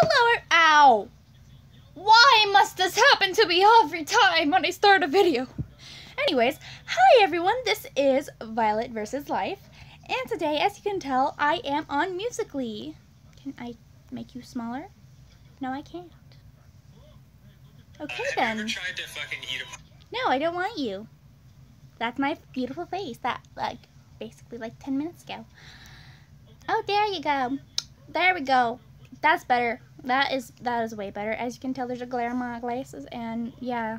Hello, ow! Why must this happen to me every time when I start a video? Anyways, hi everyone, this is Violet versus Life, and today, as you can tell, I am on Musical.ly. Can I make you smaller? No, I can't. Okay then. Have you ever tried to fucking eat a No, I don't want you. That's my beautiful face that, like, basically like 10 minutes ago. Oh, there you go. There we go. That's better. That is, that is way better. As you can tell, there's a glare on my glasses, and yeah.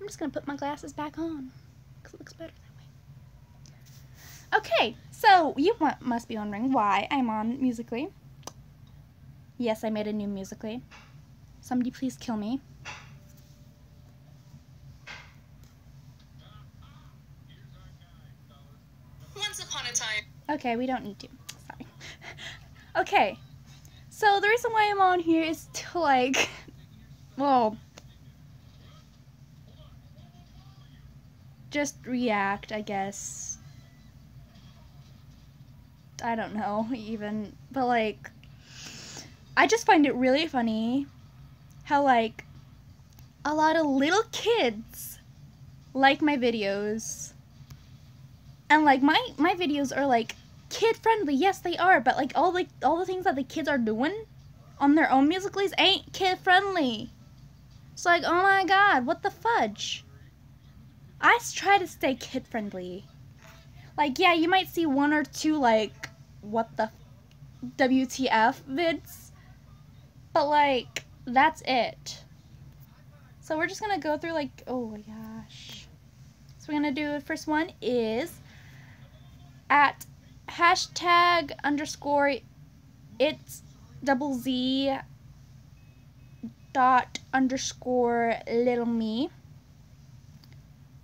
I'm just gonna put my glasses back on, because it looks better that way. Okay, so you mu- must be wondering why I'm on Musical.ly. Yes, I made a new Musical.ly. Somebody please kill me. Once upon a time. Okay, we don't need to. Sorry. okay. So the reason why I'm on here is to like well just react, I guess. I don't know even, but like I just find it really funny how like a lot of little kids like my videos and like my my videos are like kid friendly yes they are but like all like all the things that the kids are doing on their own musicals ain't kid friendly it's like oh my god what the fudge? I try to stay kid friendly like yeah you might see one or two like what the wtf vids but like that's it. So we're just gonna go through like oh my gosh. So we're gonna do the first one is at hashtag underscore it's double z dot underscore little me.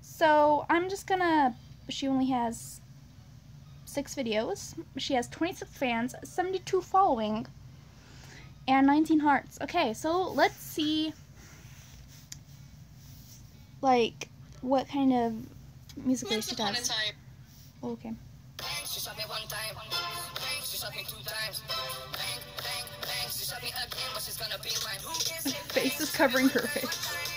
So I'm just gonna, she only has six videos. She has 26 fans, 72 following, and 19 hearts. Okay, so let's see, like, what kind of music she does. Okay. She's gonna be Face is covering her face.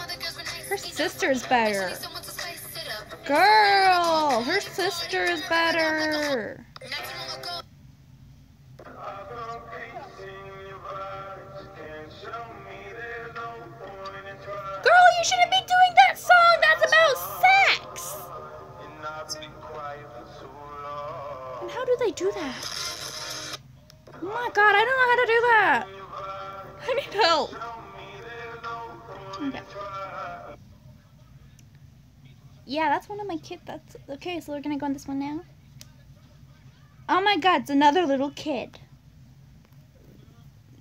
Other girls were nice. Her sister's better. Girl, her sister is better. Girl, you shouldn't be doing that song. That's about sex. And how do they do that? Yeah, that's one of my kids. That's okay. So we're gonna go on this one now. Oh my god, it's another little kid.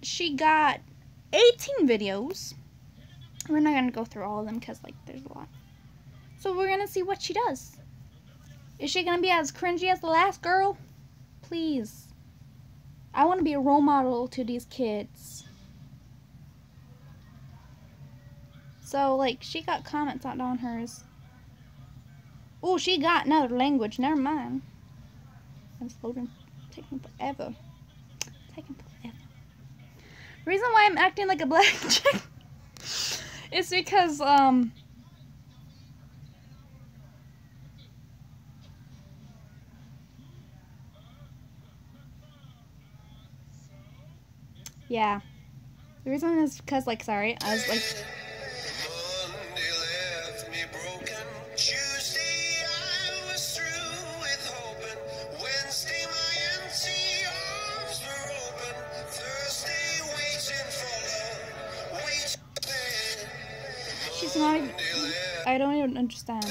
She got 18 videos. We're not gonna go through all of them because like there's a lot. So we're gonna see what she does. Is she gonna be as cringy as the last girl? Please. I want to be a role model to these kids. So, like, she got comments on, on hers. Oh, she got another language. Never mind. It's loading. Taking forever. Taking forever. Reason why I'm acting like a black chick is because, um, Yeah. The reason is because, like, sorry, I was like, It's not. I don't even understand.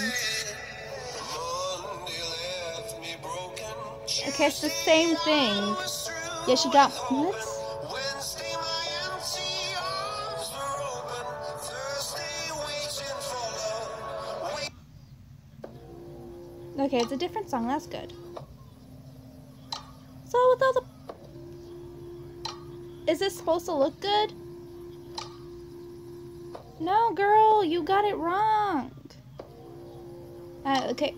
Okay, it's the same thing. Yeah, she got what? Okay, it's a different song. That's good. So with all the, is this supposed to look good? No, girl, you got it wrong. Uh, okay,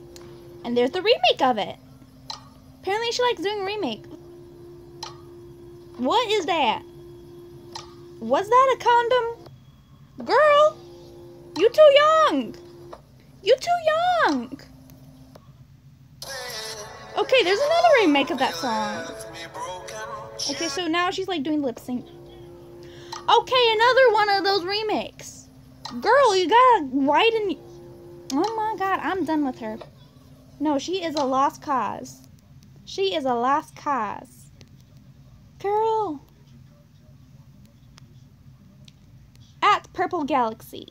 and there's the remake of it. Apparently, she likes doing remake. What is that? Was that a condom? Girl, you too young. You too young. Okay, there's another remake of that song. Okay, so now she's like doing lip sync. Okay, another one of those remakes. Girl, you gotta widen. Oh my god, I'm done with her. No, she is a lost cause. She is a lost cause. Girl. At Purple Galaxy.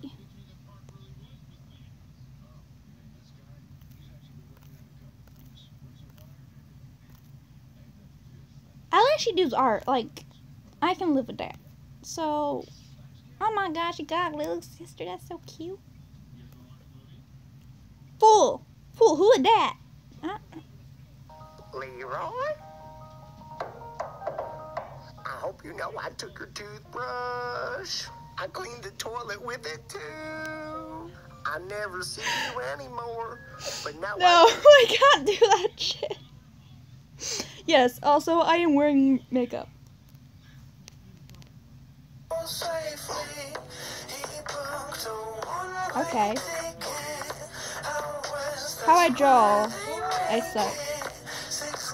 I like she does art. Like, I can live with that. So, oh my gosh, you got a little sister. That's so cute. Fool. Fool, who is that? Uh, Leroy? I hope you know I took your toothbrush. I cleaned the toilet with it too. I never see you anymore. But now no, I I can't do that shit. Yes, also, I am wearing makeup. Okay. How I draw, I suck.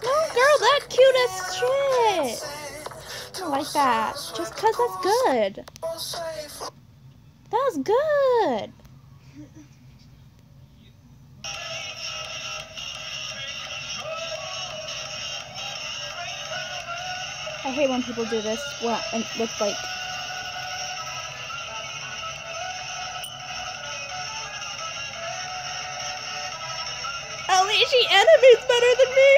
No, girl, that cute as shit. I don't like that. Just cause that's good. That's good. I hate when people do this and with like. Animates better than me.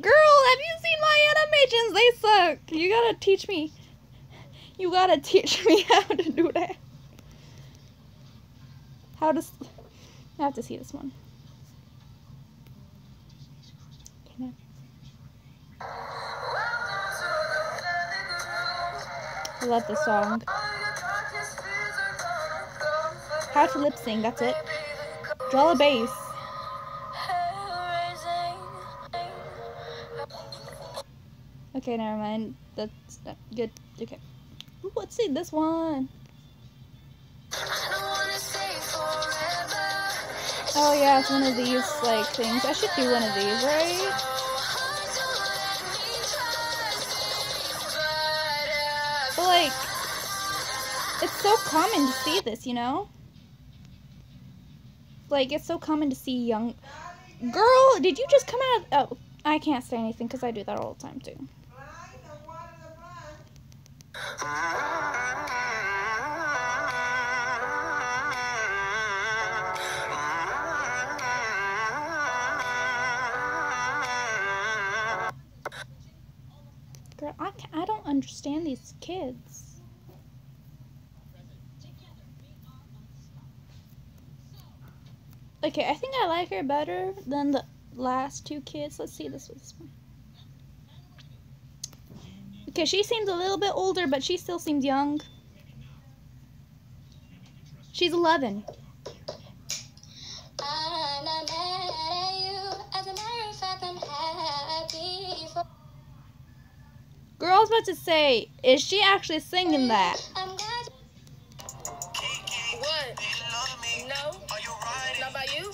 Girl, have you seen my animations? They suck. You gotta teach me. You gotta teach me how to do that. How to. I have to see this one. I? I love this song. How to lip sync, that's it. Draw a bass. Okay, never mind. That's not good. Okay. Let's see this one. Oh yeah, it's one of these like things. I should do one of these, right? But like, it's so common to see this, you know? Like, it's so common to see young. Girl, did you just come out of. Oh, I can't say anything because I do that all the time too. Girl, I, I don't understand these kids. Okay, I think I like her better than the last two kids. Let's see this one. Okay, she seems a little bit older, but she still seems young. She's 11. I'm not mad at you. As a matter of fact, I'm happy for Girl, I was about to say, is she actually singing that? I'm glad. What? No. Not by you?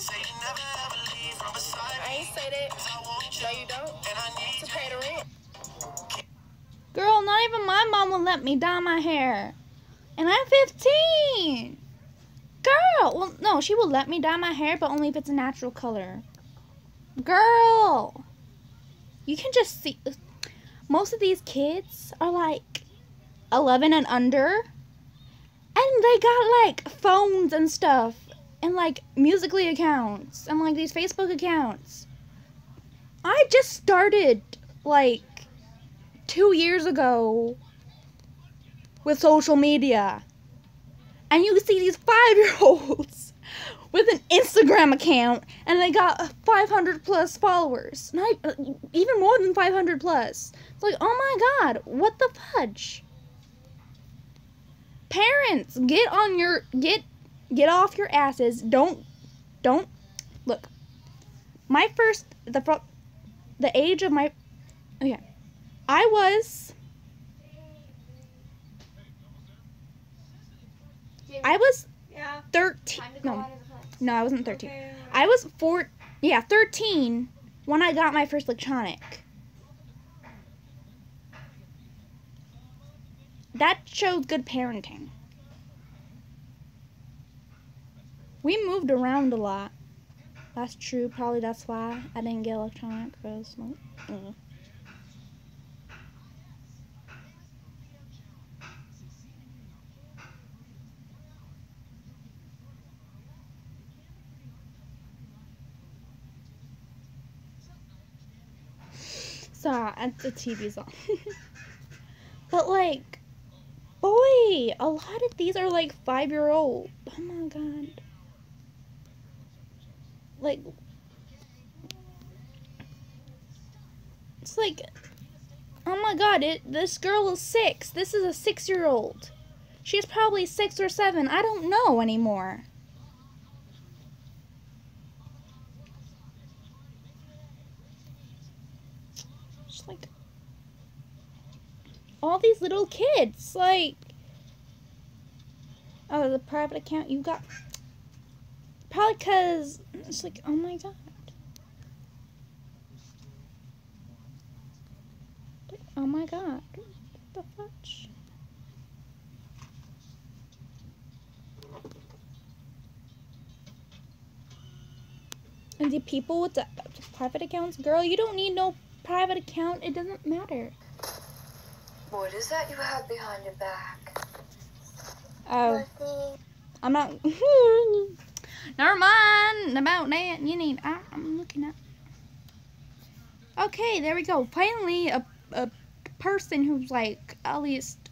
I ain't say that. No, you don't. Even my mom will let me dye my hair. And I'm 15. Girl, well, no, she will let me dye my hair, but only if it's a natural color. Girl, you can just see. Most of these kids are like 11 and under. And they got like phones and stuff and like musically accounts and like these Facebook accounts. I just started like 2 years ago with social media. And you see these 5-year-olds with an Instagram account and they got 500 plus followers. Not uh, even more than 500 plus. It's like, "Oh my god, what the fudge?" Parents, get on your get get off your asses. Don't don't look. My first the the age of my okay. I was I was Yeah. 13 Time to go no, out of the house. no, I wasn't 13. Okay. I was 4 yeah, 13 when I got my first electronic. That shows good parenting. We moved around a lot. That's true. Probably that's why I didn't get electronic because like, mm, mm. Sorry, the TV's on. but like, boy, a lot of these are like five year old. Oh my god. Like, it's like, oh my god, it. This girl is six. This is a six year old. She's probably six or seven. I don't know anymore. Just like all these little kids, like oh, the private account you got. Probably because it's like, oh my god. Oh my god. What the fudge? And the people with the private accounts, girl, you don't need no private account. It doesn't matter. What is that you have behind your back? Oh, Nothing. I'm not. Never mind about that. You need. I, I'm looking up. Okay, there we go. Finally, a a person who's like at least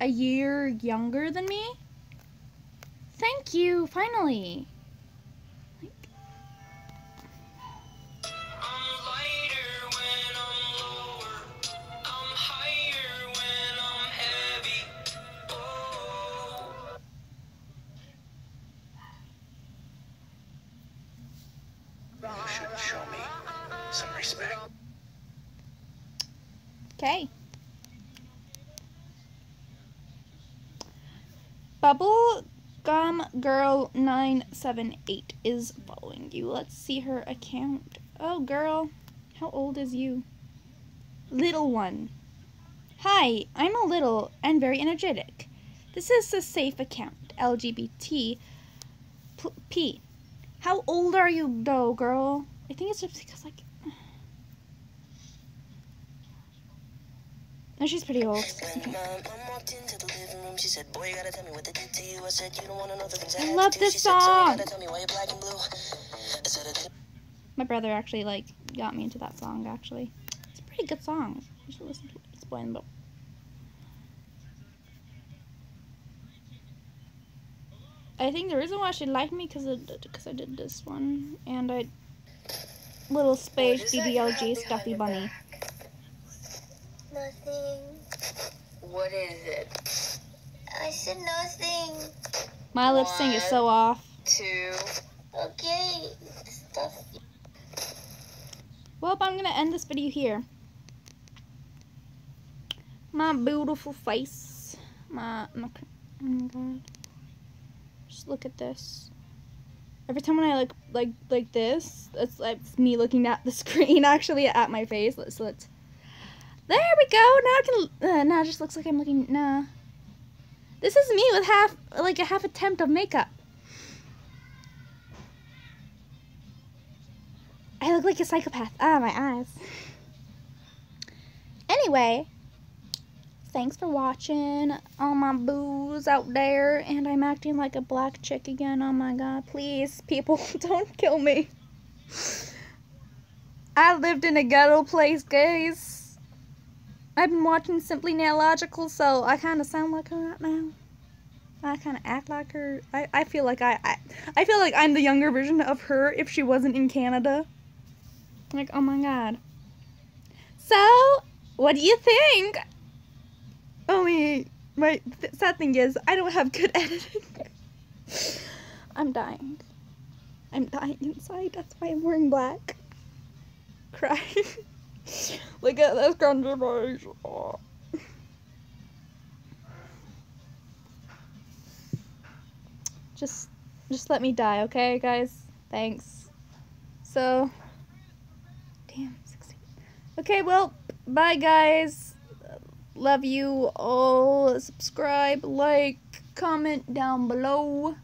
a year younger than me. Thank you. Finally. Girl 978 is following you. Let's see her account. Oh, girl. How old is you? Little one. Hi, I'm a little and very energetic. This is a safe account. LGBT P. P. How old are you, though, girl? I think it's just because, like. No, she's pretty old. When my mom walked into the living room, she said, Boy, you gotta tell me what they did to you. I said, You don't wanna know pretty um, things I, I love this she said, So you song. gotta tell me why you're black and blue. I said, I didn't My brother actually like got me into that song. Actually, it's a pretty good song. You should listen to it. It's Boy in the Bubble. I think the reason why she liked me because because I did this one and I little space is that you have BBLG stuffy bunny. Nothing. What is it? I said nothing. My lip sync is so off. Two. Okay. Stuff. Well, I'm gonna end this video here. My beautiful face. My, my oh my god. Just look at this. Every time when I like like like this, it's like it's me looking at the screen actually at my face. Let's let's. There we go. Now I can. Uh, now it just looks like I'm looking. Nah. This is me with half like a half attempt of makeup. I look like a psychopath. Ah, my eyes. Anyway, thanks for watching all my boos out there. And I'm acting like a black chick again. Oh my god, please, people, don't kill me. I lived in a ghetto place, guys. I've been watching Simply Nailogical, so I kind of sound like her right now. I kind of act like her. I, I feel like I, I I feel like I'm the younger version of her if she wasn't in Canada. Like, oh my god. So, what do you think? Only my th- sad thing is I don't have good editing. I'm dying. I'm dying inside. That's why I'm wearing black. Crying. Look at this contribution. Just, just let me die, okay, guys? Thanks. So, damn, 16. Okay, well, bye, guys. Love you all. Subscribe, like, comment down below.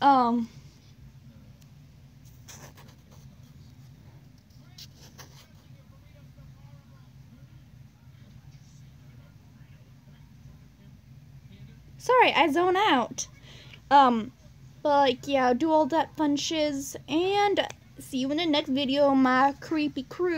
Um. Sorry, I zone out. Um, but like, yeah, do all that fun shiz, and see you in the next video, my creepy crew.